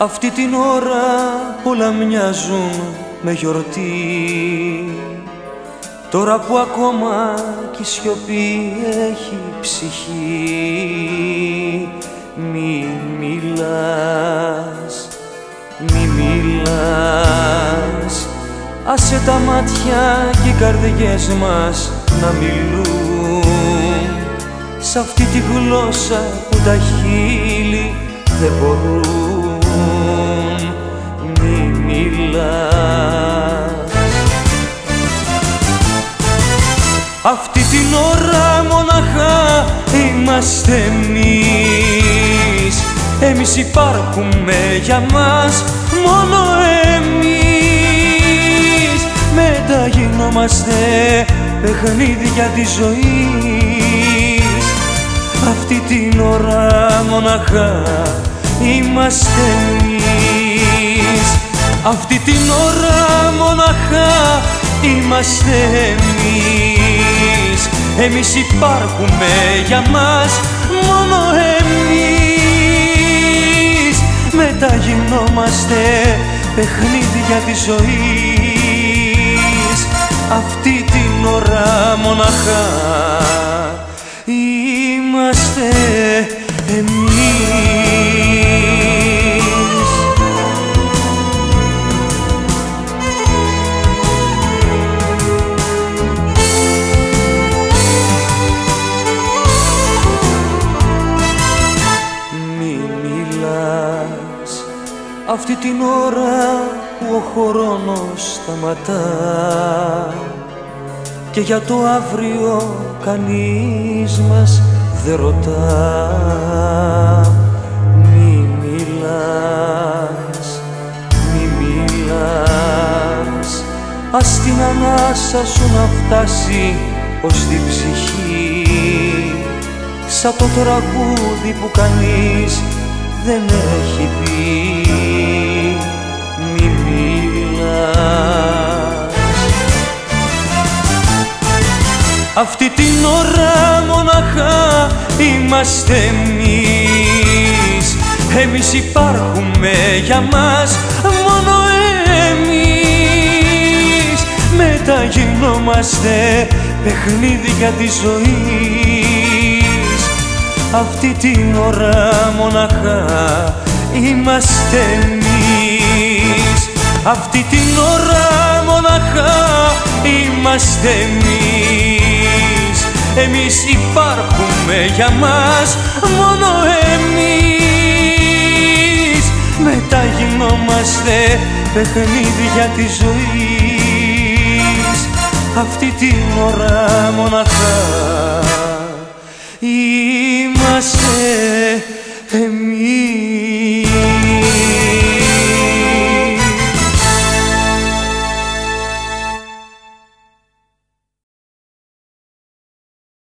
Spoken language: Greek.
Αυτή την ώρα όλα μοιάζουν με γιορτή. Τώρα που ακόμα κι η σιωπή έχει ψυχή. Μη μιλάς, μη μιλάς. Άσε τα μάτια και οι καρδιές μας να μιλούν. Σ' αυτή τη γλώσσα που τα χείλη δεν μπορούν. Μη μιλάς Αυτή την ώρα μοναχά είμαστε εμείς. Εμείς υπάρχουμε για μας μόνο εμείς. Μετά γινόμαστε παιχνίδια της ζωής. Αυτή την ώρα μοναχά είμαστε εμείς Αυτή την ώρα μοναχά είμαστε εμείς. Εμείς υπάρχουμε για μας μόνο εμείς. Μετά γινόμαστε παιχνίδια της ζωής. Αυτή την ώρα μοναχά αυτή την ώρα που ο χρόνος σταματά και για το αύριο κανείς μας δεν ρωτά. Μη μιλάς, μη μιλάς. Ας την ανάσα σου να φτάσει ως την ψυχή. Σαν το τραγούδι που κανείς δεν έχει πει. Μη μιλάς. Αυτή την ώρα μοναχά είμαστε εμείς. Εμείς υπάρχουμε για μας μόνο εμείς. Μετά γινόμαστε παιχνίδια της ζωής Αυτή την ώρα μοναχά είμαστε εμείς. Αυτή την ώρα μοναχά είμαστε εμείς. Εμείς υπάρχουμε για μας μόνο εμείς. Μετά γινόμαστε παιχνίδια της ζωής. Αυτή την ώρα μοναχά είμαστε